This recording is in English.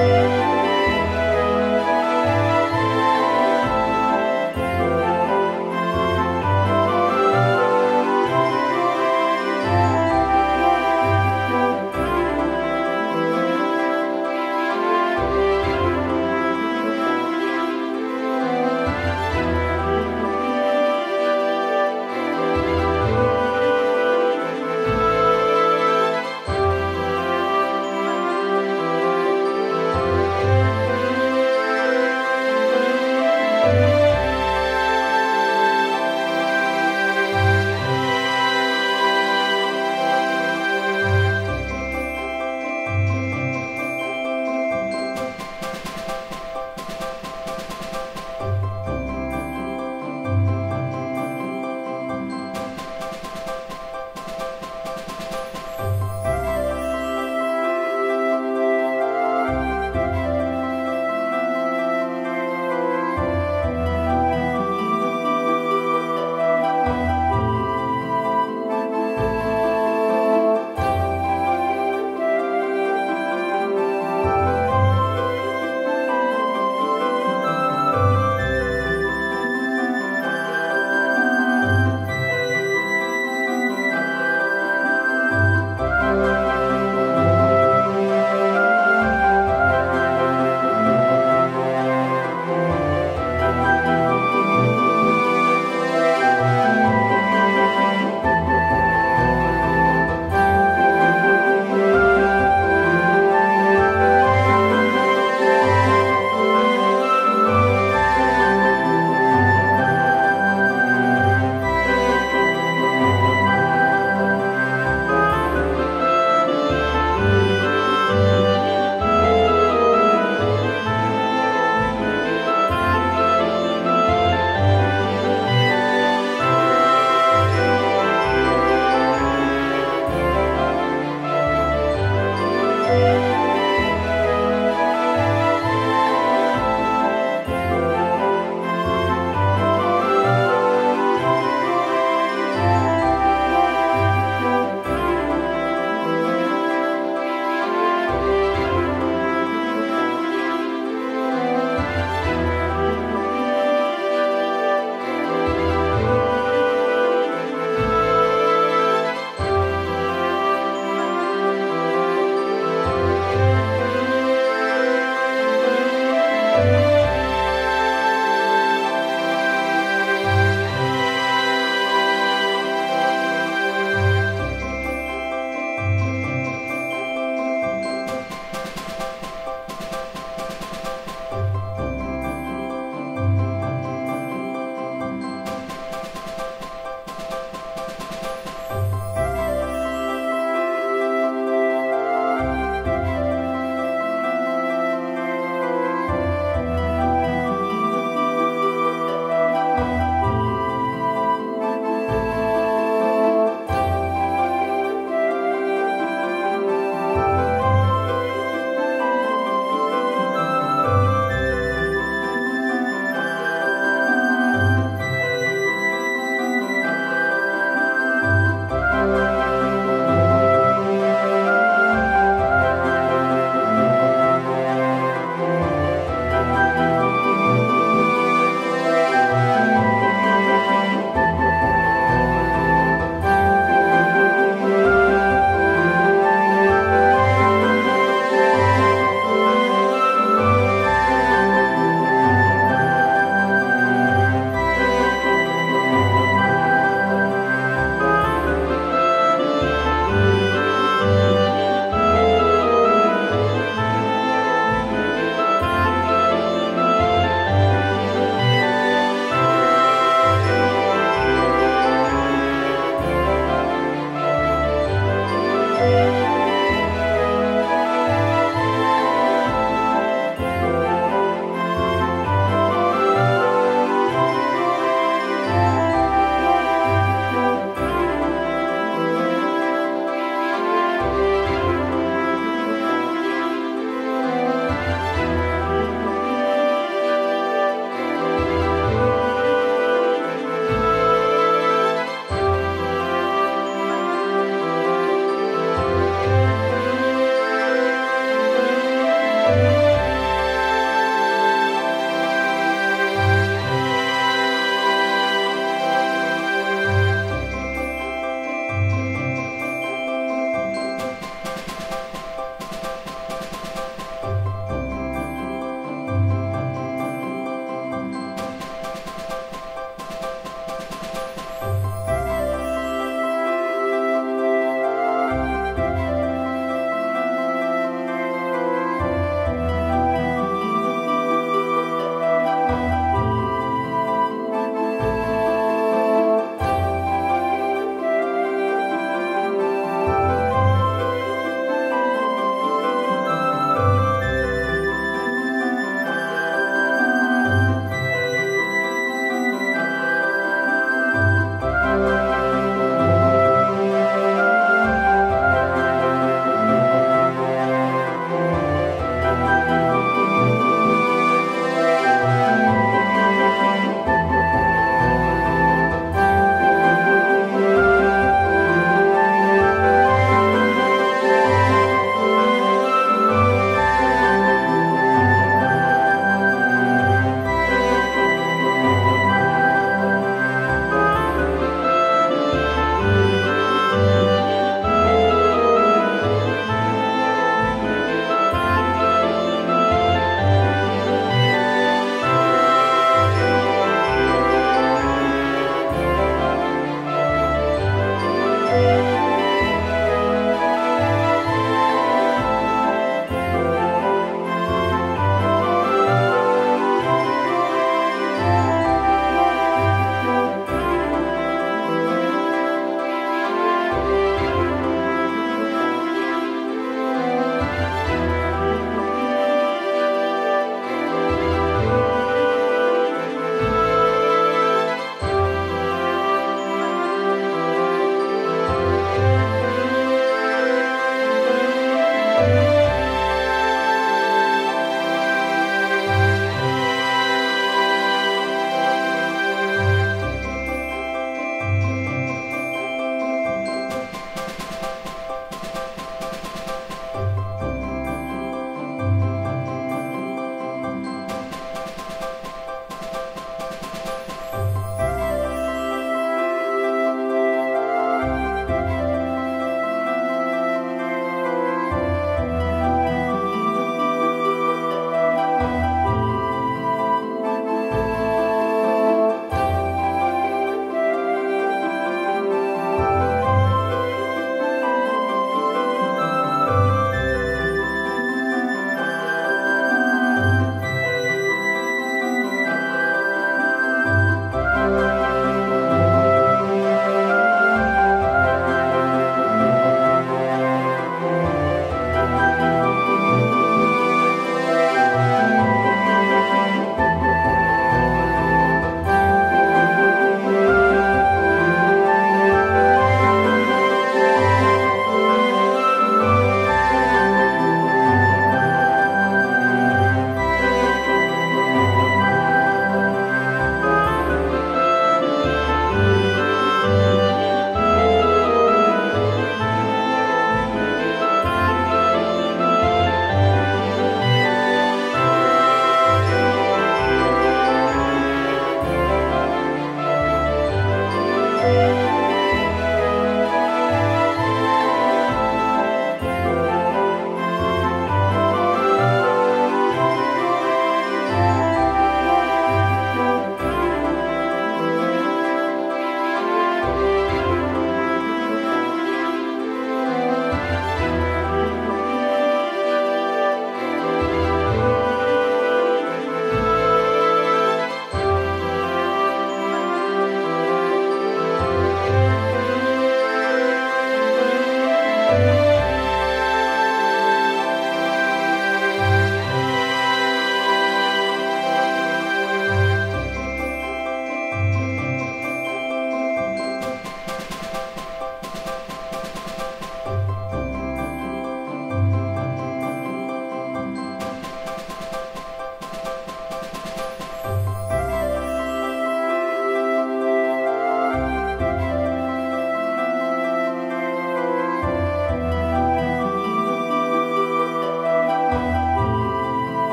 oh